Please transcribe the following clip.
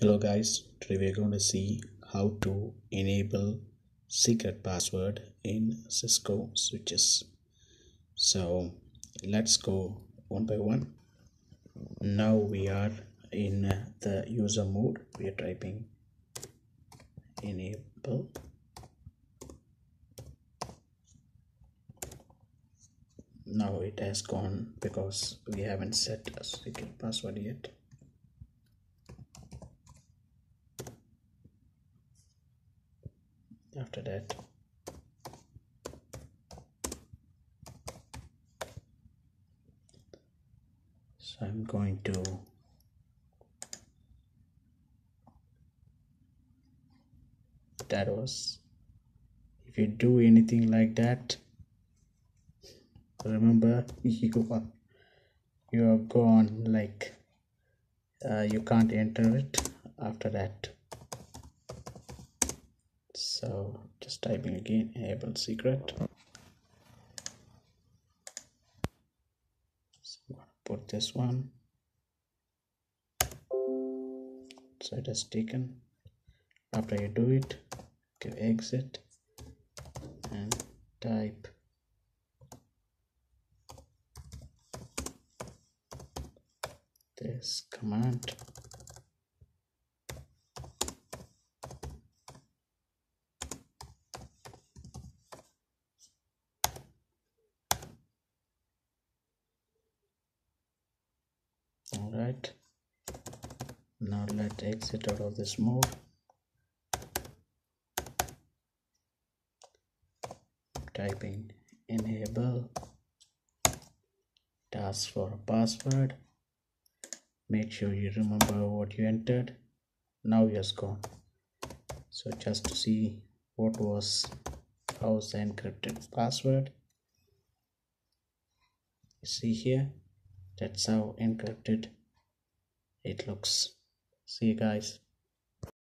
hello guys. Today we're going to see how to enable secret password in cisco switches. So let's go one by one. Now we are in the user mode. We are typing enable. Now it has gone because we haven't set a secret password yet after that. So I'm going to that was if you do anything like that remember you are you are gone like uh, you can't enter it after that so just typing again enable secret. So put this one. So it has taken. After you do it give exit and type. This command all right now let's exit out of this mode. Typing enable. Task for a password. Make sure you remember what you entered. Now has gone. So just to see what was how's the encrypted password. See here that's how encrypted it looks. See you guys